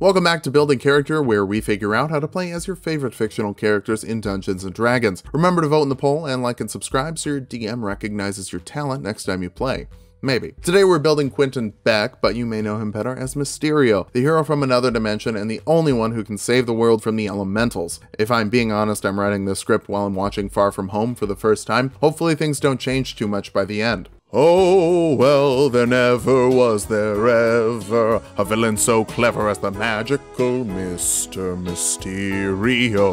Welcome back to Building Character, where we figure out how to play as your favorite fictional characters in Dungeons & Dragons. Remember to vote in the poll and like and subscribe so your DM recognizes your talent next time you play. Maybe. Today we're building Quentin Beck, but you may know him better as Mysterio, the hero from another dimension and the only one who can save the world from the elementals. If I'm being honest, I'm writing this script while I'm watching Far From Home for the first time. Hopefully things don't change too much by the end. Oh, well, there never was there ever a villain so clever as the magical Mr. Mysterio.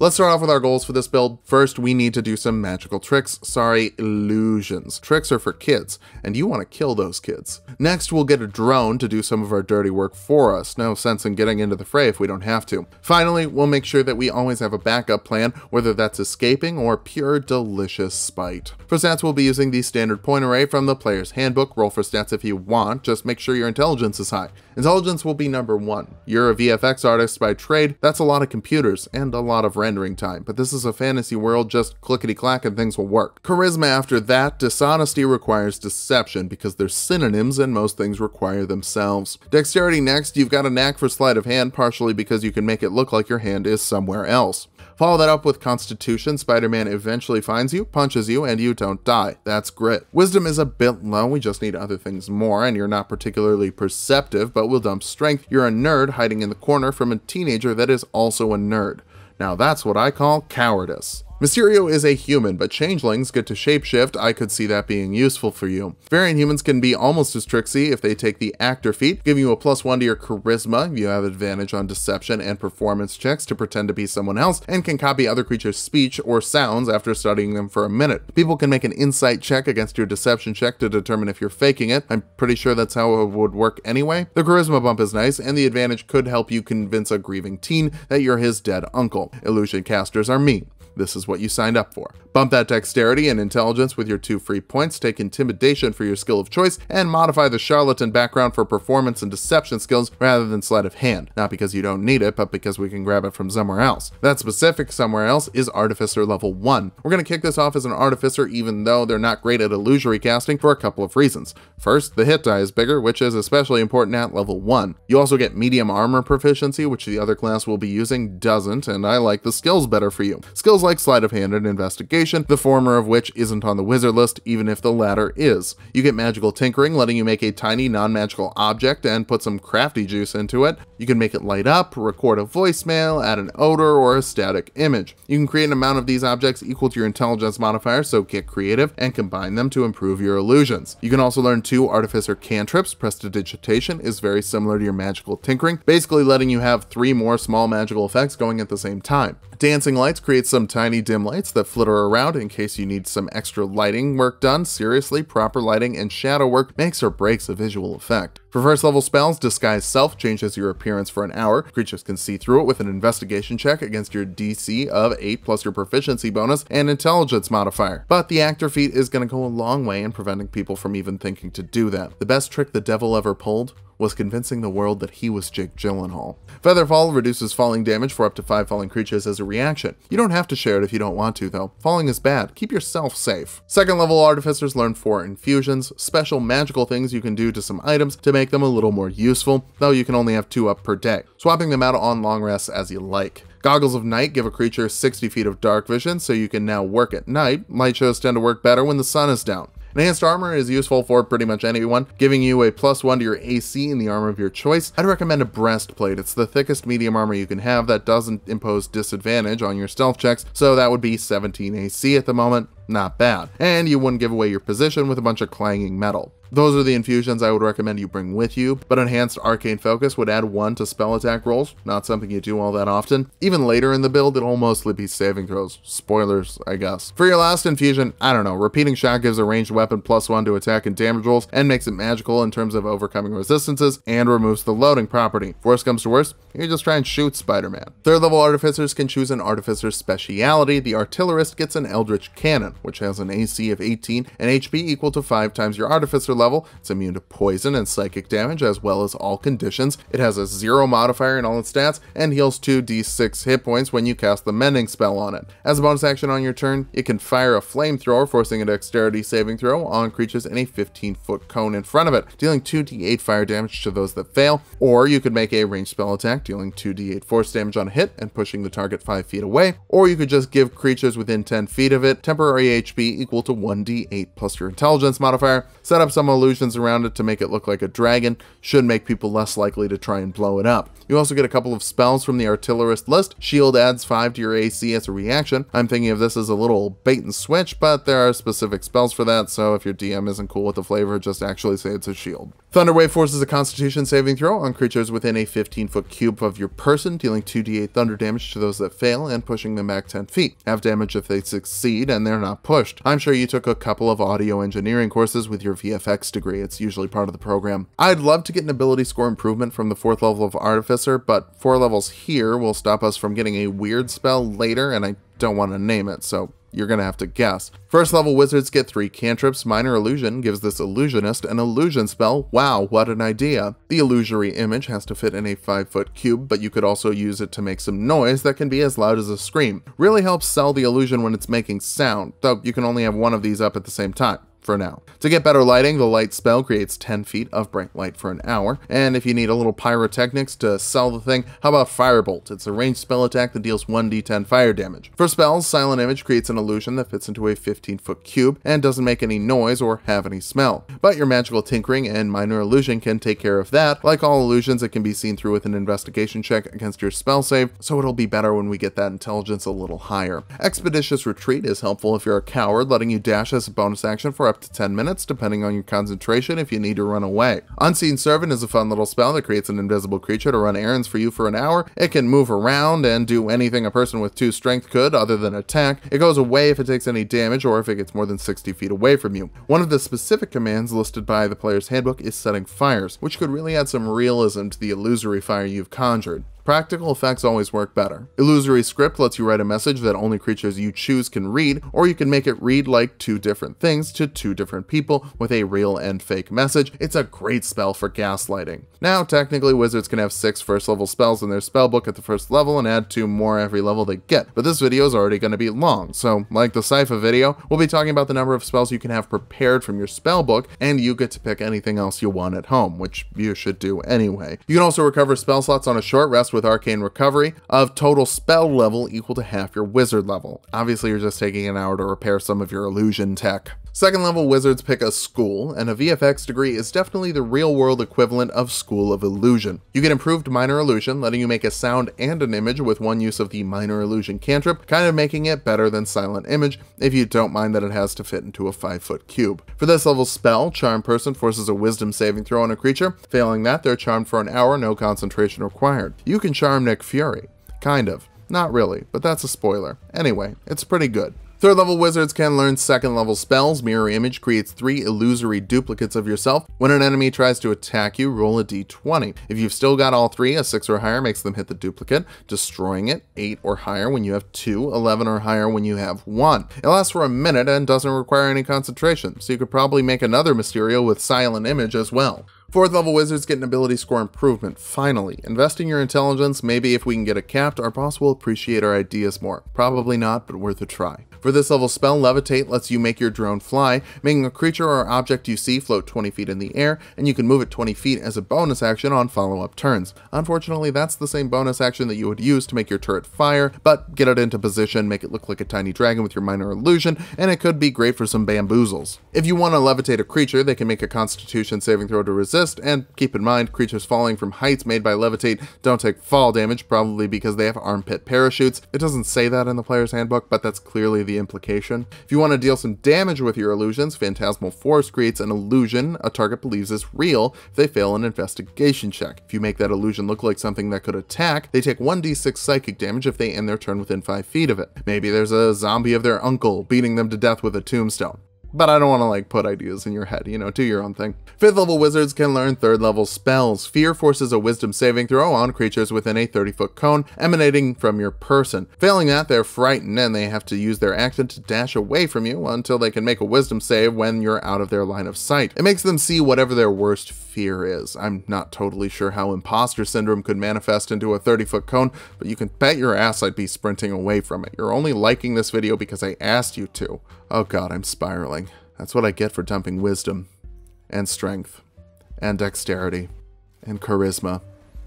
Let's start off with our goals for this build. First, we need to do some magical tricks. Sorry, illusions. Tricks are for kids, and you want to kill those kids. Next, we'll get a drone to do some of our dirty work for us. No sense in getting into the fray if we don't have to. Finally, we'll make sure that we always have a backup plan, whether that's escaping or pure delicious spite. For stats, we'll be using the standard pointer array from the player's handbook. Roll for stats if you want, just make sure your intelligence is high. Intelligence will be number one. You're a VFX artist by trade, that's a lot of computers and a lot of rendering time, but this is a fantasy world, just clickety clack and things will work. Charisma after that, dishonesty requires deception because they're synonyms and most things require themselves. Dexterity next, you've got a knack for sleight of hand, partially because you can make it look like your hand is somewhere else. Follow that up with Constitution. Spider Man eventually finds you, punches you, and you don't die. That's grit. Wisdom is a bit low, we just need other things more, and you're not particularly perceptive, but we'll dump strength. You're a nerd hiding in the corner from a teenager that is also a nerd. Now that's what I call cowardice. Mysterio is a human, but changelings get to shapeshift, I could see that being useful for you. Variant humans can be almost as tricksy if they take the actor feat, giving you a plus one to your charisma, you have advantage on deception and performance checks to pretend to be someone else, and can copy other creatures' speech or sounds after studying them for a minute. People can make an insight check against your deception check to determine if you're faking it, I'm pretty sure that's how it would work anyway. The charisma bump is nice, and the advantage could help you convince a grieving teen that you're his dead uncle. Illusion casters are me. This is what you signed up for. Bump that dexterity and intelligence with your two free points, take intimidation for your skill of choice, and modify the charlatan background for performance and deception skills rather than sleight of hand. Not because you don't need it, but because we can grab it from somewhere else. That specific somewhere else is Artificer level 1. We're going to kick this off as an Artificer even though they're not great at illusory casting for a couple of reasons. First, the hit die is bigger, which is especially important at level 1. You also get medium armor proficiency, which the other class will be using doesn't, and I like the skills better for you. Skills like sleight of hand and investigation, the former of which isn't on the wizard list, even if the latter is. You get magical tinkering, letting you make a tiny non-magical object and put some crafty juice into it. You can make it light up, record a voicemail, add an odor, or a static image. You can create an amount of these objects equal to your intelligence modifier, so get creative, and combine them to improve your illusions. You can also learn two artificer cantrips. Prestidigitation is very similar to your magical tinkering, basically letting you have three more small magical effects going at the same time. Dancing lights creates some tiny dim lights that flitter around in case you need some extra lighting work done. Seriously, proper lighting and shadow work makes or breaks a visual effect. For first level spells, Disguise Self changes your appearance for an hour. Creatures can see through it with an investigation check against your DC of 8 plus your proficiency bonus and intelligence modifier. But the actor feat is going to go a long way in preventing people from even thinking to do that. The best trick the devil ever pulled was convincing the world that he was Jake Gyllenhaal. Featherfall reduces falling damage for up to 5 falling creatures as a reaction. You don't have to share it if you don't want to though. Falling is bad, keep yourself safe. Second level artificers learn 4 infusions, special magical things you can do to some items to make them a little more useful, though you can only have 2 up per day, swapping them out on long rests as you like. Goggles of Night give a creature 60 feet of dark vision, so you can now work at night. Light shows tend to work better when the sun is down. Enhanced armor is useful for pretty much anyone, giving you a plus one to your AC in the armor of your choice. I'd recommend a breastplate. It's the thickest medium armor you can have that doesn't impose disadvantage on your stealth checks, so that would be 17 AC at the moment. Not bad. And you wouldn't give away your position with a bunch of clanging metal. Those are the infusions I would recommend you bring with you, but Enhanced Arcane Focus would add one to spell attack rolls, not something you do all that often. Even later in the build, it'll mostly be saving throws. Spoilers, I guess. For your last infusion, I don't know, Repeating Shot gives a ranged weapon plus one to attack and damage rolls, and makes it magical in terms of overcoming resistances, and removes the loading property. Worst comes to worst, you just try and shoot Spider-Man. Third level Artificers can choose an Artificer's speciality. The Artillerist gets an Eldritch Cannon. which has an AC of 18 and HP equal to 5 times your Artificer level. It's immune to poison and psychic damage as well as all conditions. It has a 0 modifier in all its stats and heals 2d6 hit points when you cast the Mending spell on it. As a bonus action on your turn, it can fire a flamethrower, forcing a dexterity saving throw on creatures in a 15 foot cone in front of it, dealing 2d8 fire damage to those that fail, or you could make a ranged spell attack, dealing 2d8 force damage on a hit and pushing the target 5 feet away, or you could just give creatures within 10 feet of it temporary HP equal to 1d8 plus your intelligence modifier, set up some illusions around it to make it look like a dragon, should make people less likely to try and blow it up. You also get a couple of spells from the artillerist list. Shield adds 5 to your AC as a reaction. I'm thinking of this as a little bait and switch, but there are specific spells for that, so if your DM isn't cool with the flavor, just actually say it's a shield. Thunderwave forces a constitution saving throw on creatures within a 15 foot cube of your person, dealing 2d8 thunder damage to those that fail and pushing them back 10 feet. Have damage if they succeed and they're not pushed. I'm sure you took a couple of audio engineering courses with your VFX degree, it's usually part of the program. I'd love to get an ability score improvement from the 4th level of Artificer, but 4 levels here will stop us from getting a weird spell later, and I don't want to name it, so you're gonna have to guess. First level wizards get three cantrips. Minor Illusion gives this illusionist an illusion spell. Wow, what an idea. The illusory image has to fit in a 5 foot cube, but you could also use it to make some noise that can be as loud as a scream. Really helps sell the illusion when it's making sound, though you can only have one of these up at the same time for now. To get better lighting, the light spell creates 10 feet of bright light for an hour, and if you need a little pyrotechnics to sell the thing, how about Firebolt? It's a ranged spell attack that deals 1d10 fire damage. For spells, Silent Image creates an illusion that fits into a 15 foot cube and doesn't make any noise or have any smell. But your magical tinkering and minor illusion can take care of that. Like all illusions, it can be seen through with an investigation check against your spell save, so it'll be better when we get that intelligence a little higher. Expeditious Retreat is helpful if you're a coward, letting you dash as a bonus action up to 10 minutes, depending on your concentration if you need to run away. Unseen Servant is a fun little spell that creates an invisible creature to run errands for you for an hour. It can move around and do anything a person with 2 strength could other than attack. It goes away if it takes any damage or if it gets more than 60 feet away from you. One of the specific commands listed by the player's handbook is setting fires, which could really add some realism to the illusory fire you've conjured. Practical effects always work better. Illusory Script lets you write a message that only creatures you choose can read, or you can make it read like two different things to two different people with a real and fake message. It's a great spell for gaslighting. Now, technically, wizards can have six first level spells in their spellbook at the first level and add two more every level they get, but this video is already going to be long, so like the Sypha video, we'll be talking about the number of spells you can have prepared from your spellbook, and you get to pick anything else you want at home, which you should do anyway. You can also recover spell slots on a short rest with Arcane Recovery of total spell level equal to half your wizard level. Obviously, you're just taking an hour to repair some of your illusion tech. Second level wizards pick a school, and a VFX degree is definitely the real world equivalent of School of Illusion. You get improved Minor Illusion, letting you make a sound and an image with one use of the Minor Illusion cantrip, kind of making it better than Silent Image, if you don't mind that it has to fit into a 5 foot cube. For this level spell, Charm Person forces a Wisdom saving throw on a creature. Failing that, they're charmed for an hour, no concentration required. You can charm Nick Fury. Kind of. Not really, but that's a spoiler. Anyway, it's pretty good. Third level wizards can learn second level spells. Mirror Image creates three illusory duplicates of yourself. When an enemy tries to attack you, roll a d20. If you've still got all three, a 6 or higher makes them hit the duplicate, destroying it, 8 or higher when you have 2, 11 or higher when you have 1. It lasts for a minute and doesn't require any concentration, so you could probably make another Mysterio with Silent Image as well. Fourth level wizards get an ability score improvement, finally. Investing your intelligence, maybe if we can get it capped, our boss will appreciate our ideas more. Probably not, but worth a try. For this level spell, Levitate lets you make your drone fly, making a creature or object you see float 20 feet in the air, and you can move it 20 feet as a bonus action on follow-up turns. Unfortunately, that's the same bonus action that you would use to make your turret fire, but get it into position, make it look like a tiny dragon with your minor illusion, and it could be great for some bamboozles. If you want to levitate a creature, they can make a constitution saving throw to resist, and keep in mind, creatures falling from heights made by levitate don't take fall damage, probably because they have armpit parachutes. It doesn't say that in the player's handbook, but that's clearly the implication. If you want to deal some damage with your illusions, Phantasmal Force creates an illusion a target believes is real if they fail an investigation check. If you make that illusion look like something that could attack, they take 1d6 psychic damage if they end their turn within 5 feet of it. Maybe there's a zombie of their uncle beating them to death with a tombstone. But I don't want to like put ideas in your head, you know, do your own thing. Fifth level wizards can learn third level spells. Fear forces a wisdom saving throw on creatures within a 30 foot cone emanating from your person. Failing that, they're frightened and they have to use their action to dash away from you until they can make a wisdom save when you're out of their line of sight. It makes them see whatever their worst fear is. I'm not totally sure how imposter syndrome could manifest into a 30 foot cone, but you can bet your ass I'd be sprinting away from it. You're only liking this video because I asked you to. Oh god, I'm spiraling. That's what I get for dumping wisdom, and strength, and dexterity, and charisma,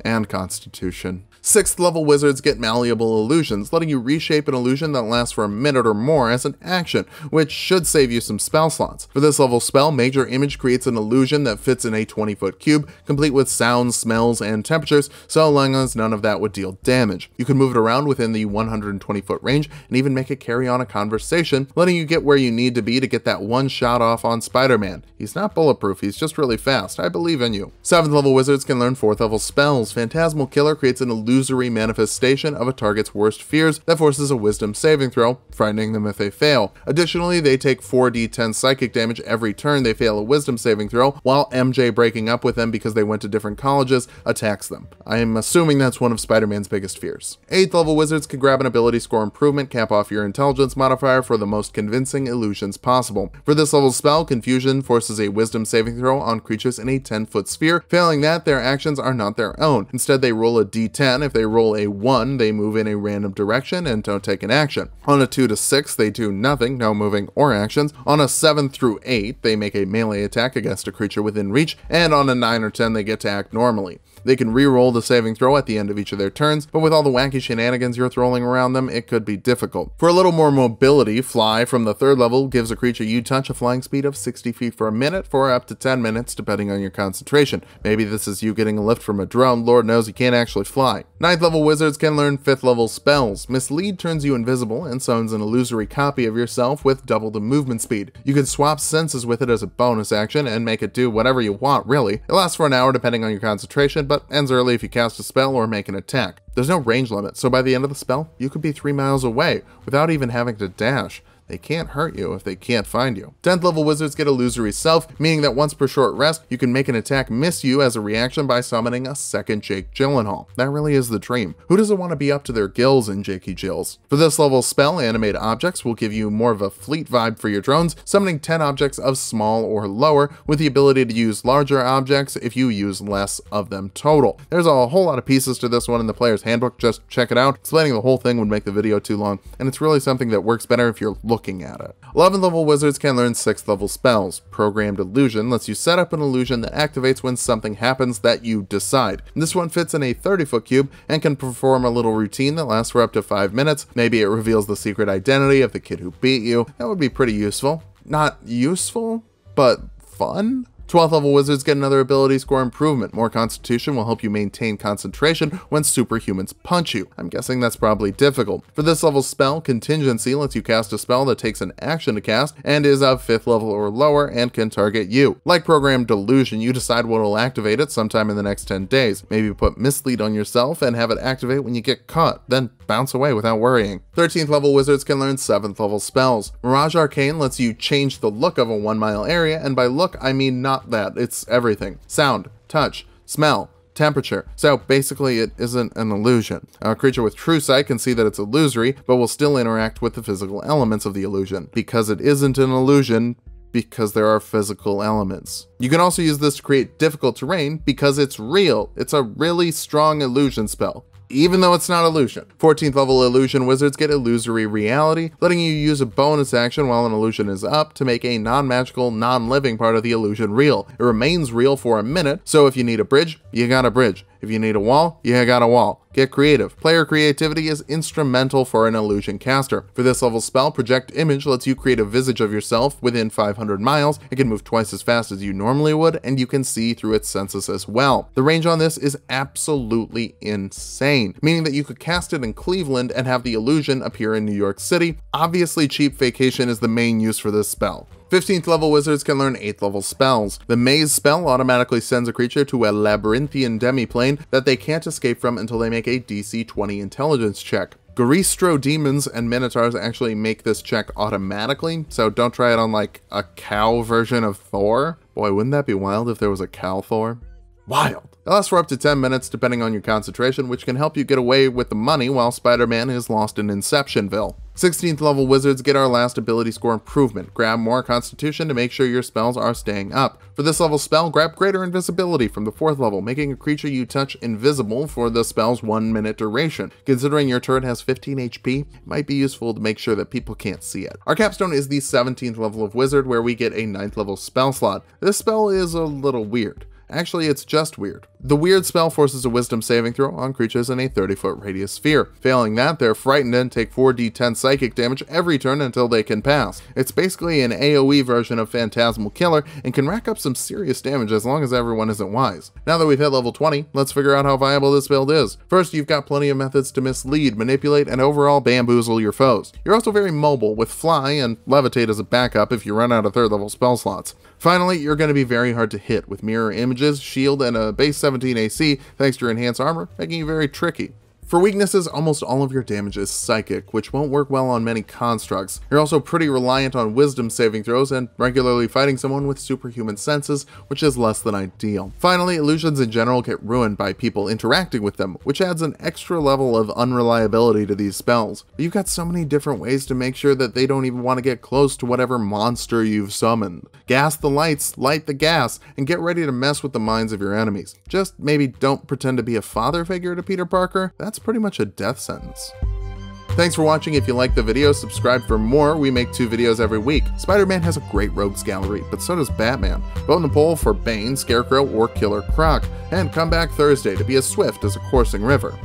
and constitution. Sixth level wizards get malleable illusions, letting you reshape an illusion that lasts for a minute or more as an action, which should save you some spell slots. For this level spell, Major Image creates an illusion that fits in a 20 foot cube, complete with sounds, smells, and temperatures, so long as none of that would deal damage. You can move it around within the 120 foot range and even make it carry on a conversation, letting you get where you need to be to get that one shot off on Spider-Man. He's not bulletproof, he's just really fast. I believe in you. Seventh level wizards can learn fourth level spells. Phantasmal Killer creates an illusion illusory manifestation of a target's worst fears that forces a wisdom saving throw, frightening them if they fail. Additionally, they take 4d10 psychic damage every turn they fail a wisdom saving throw, while MJ breaking up with them because they went to different colleges attacks them. I am assuming that's one of Spider-Man's biggest fears. 8th level wizards can grab an ability score improvement, cap off your intelligence modifier for the most convincing illusions possible. For this level spell, Confusion forces a wisdom saving throw on creatures in a 10 foot sphere. Failing that, their actions are not their own. Instead, they roll a d10 if they roll a 1, they move in a random direction and don't take an action. On a 2 to 6, they do nothing, no moving or actions. On a 7 through 8, they make a melee attack against a creature within reach, and on a 9 or 10, they get to act normally. They can re-roll the saving throw at the end of each of their turns, but with all the wacky shenanigans you're throwing around them, it could be difficult. For a little more mobility, Fly from the third level gives a creature you touch a flying speed of 60 feet for a minute for up to 10 minutes, depending on your concentration. Maybe this is you getting a lift from a drone, lord knows you can't actually fly. Ninth level wizards can learn 5th level spells. Mislead turns you invisible and summons an illusory copy of yourself with double the movement speed. You can swap senses with it as a bonus action and make it do whatever you want really. It lasts for an hour depending on your concentration, but but ends early if you cast a spell or make an attack. There's no range limit, so by the end of the spell, you could be 3 miles away without even having to dash. They can't hurt you if they can't find you. 10th level wizards get illusory self, meaning that once per short rest, you can make an attack miss you as a reaction by summoning a second Jake Gyllenhaal. That really is the dream. Who doesn't want to be up to their gills in Jakey Jills? For this level spell, animate objects will give you more of a fleet vibe for your drones, summoning 10 objects of small or lower, with the ability to use larger objects if you use less of them total. There's a whole lot of pieces to this one in the player's handbook, just check it out. Explaining the whole thing would make the video too long, and it's really something that works better if you're looking looking at it. 11th level wizards can learn 6th level spells. Programmed Illusion lets you set up an illusion that activates when something happens that you decide. This one fits in a 30 foot cube and can perform a little routine that lasts for up to 5 minutes. Maybe it reveals the secret identity of the kid who beat you. That would be pretty useful. Not useful, but fun? 12th level wizards get another ability score improvement. More constitution will help you maintain concentration when superhumans punch you. I'm guessing that's probably difficult. For this level spell, contingency lets you cast a spell that takes an action to cast and is of 5th level or lower and can target you. Like programmed illusion, you decide what will activate it sometime in the next 10 days. Maybe put mislead on yourself and have it activate when you get caught, then bounce away without worrying. 13th level wizards can learn 7th level spells. Mirage Arcane lets you change the look of a 1 mile area, and by look I mean not not that. It's everything. Sound, touch, smell, temperature. So basically it isn't an illusion. A creature with true sight can see that it's illusory, but will still interact with the physical elements of the illusion. Because it isn't an illusion, because there are physical elements. You can also use this to create difficult terrain because it's real. It's a really strong illusion spell even though it's not illusion. 14th level illusion wizards get illusory reality, letting you use a bonus action while an illusion is up to make a non-magical, non-living part of the illusion real. It remains real for a minute, so if you need a bridge, you got a bridge. If you need a wall, you got a wall. Get creative. Player creativity is instrumental for an illusion caster. For this level spell, Project Image lets you create a visage of yourself within 500 miles. It can move twice as fast as you normally would, and you can see through its senses as well. The range on this is absolutely insane, meaning that you could cast it in Cleveland and have the illusion appear in New York City. Obviously, cheap vacation is the main use for this spell. 15th level wizards can learn 8th level spells. The Maze spell automatically sends a creature to a labyrinthian demiplane that they can't escape from until they make a DC 20 intelligence check. Goristro demons and minotaurs actually make this check automatically, so don't try it on like a cow version of Thor. Boy, wouldn't that be wild if there was a cow Thor? Wild. It lasts for up to 10 minutes depending on your concentration, which can help you get away with the money while Spider-Man is lost in Inceptionville. 16th level wizards get our last ability score improvement. Grab more constitution to make sure your spells are staying up. For this level spell, grab greater invisibility from the 4th level, making a creature you touch invisible for the spell's 1 minute duration. Considering your turret has 15 HP, it might be useful to make sure that people can't see it. Our capstone is the 17th level of wizard where we get a 9th level spell slot. This spell is a little weird. Actually, it's just weird. The weird spell forces a wisdom saving throw on creatures in a 30 foot radius sphere. Failing that, they're frightened and take 4d10 psychic damage every turn until they can pass. It's basically an AoE version of Phantasmal Killer and can rack up some serious damage as long as everyone isn't wise. Now that we've hit level 20, let's figure out how viable this build is. First, you've got plenty of methods to mislead, manipulate, and overall bamboozle your foes. You're also very mobile, with Fly and Levitate as a backup if you run out of third level spell slots. Finally, you're going to be very hard to hit with mirror images, shield, and a base 17 AC thanks to your enhanced armor, making you very tricky. For weaknesses, almost all of your damage is psychic, which won't work well on many constructs. You're also pretty reliant on wisdom saving throws and regularly fighting someone with superhuman senses, which is less than ideal. Finally, illusions in general get ruined by people interacting with them, which adds an extra level of unreliability to these spells. But you've got so many different ways to make sure that they don't even want to get close to whatever monster you've summoned. Gas the lights, light the gas, and get ready to mess with the minds of your enemies. Just maybe don't pretend to be a father figure to Peter Parker. That's that's pretty much a death sentence. Thanks for watching. If you liked the video, subscribe for more. We make two videos every week. Spider-Man has a great rogues gallery, but so does Batman. Vote in the poll for Bane, Scarecrow, or Killer Croc. And come back Thursday to be as swift as a coursing river.